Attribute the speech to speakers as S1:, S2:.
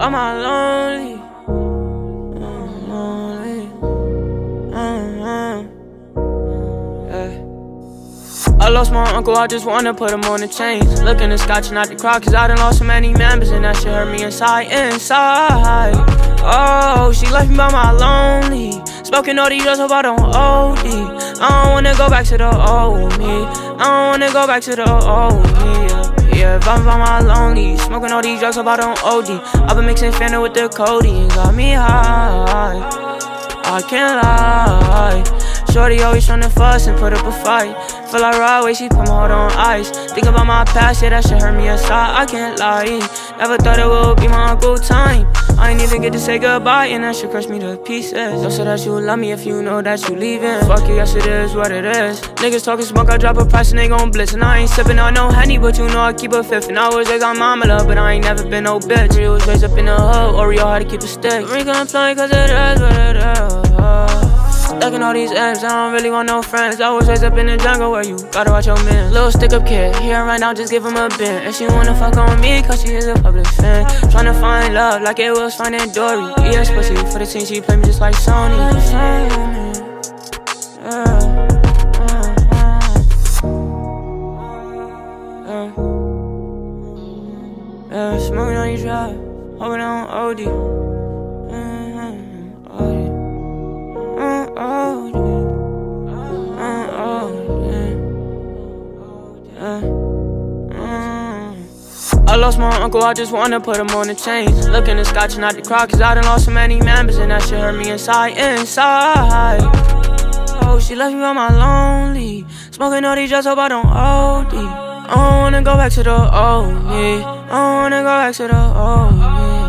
S1: I'm not lonely. I'm lonely. Mm-hmm. Yeah. I lost my uncle, I just wanna put him on the chains. Looking at scotch, and not the cry, cause I done lost so many members, and that shit hurt me inside, inside. Oh, she left me by my lonely. Smoking all these drugs, hope I don't OD. I don't wanna go back to the old me. I don't wanna go back to the old me. Yeah yeah I'm by my lonely. Smoking all these drugs, hope I don't OD. I've been mixing Fanta with the codeine, got me high. I can't lie. Shorty always tryna fuss and put up a fight. Feel like right way, she put my heart on ice. Think about my past, yeah, that shit hurt me inside. I can't lie. Never thought it would be my uncle time. I ain't even get to say goodbye, and that shit crushed me to pieces. Don't say that you love me if you know that you leaving. Fuck you, yes, it is what it is. Niggas talking smoke, I drop a price and they gon' blitz. And I ain't sippin' on no honey, but you know I keep a fifth. And I was raised on mama love, but I ain't never been no bitch. You was raised up in the hood, Oreo how to keep a stick. We gon' play cause it is what it is. Stuck all these M's, I don't really want no friends. I was raised up in the jungle where you gotta watch your man. Little stick up kid, here right now, just give him a bit. And she wanna fuck on me, cause she is a public fan. Tryna find love like it was finding Dory. ES pussy for the team, she play me just like Sony. Yeah, uh, uh, uh. smoking on these drugs, hoping I don't OD. I lost my uncle, I just wanna put him on the chains. Looking at scotch and not the crowd, cause I done lost so many members, and that shit hurt me inside, inside. Oh, she left me on my lonely. Smoking all these drugs, hope I don't OD. I don't wanna go back to the old me. I don't wanna go back to the old me.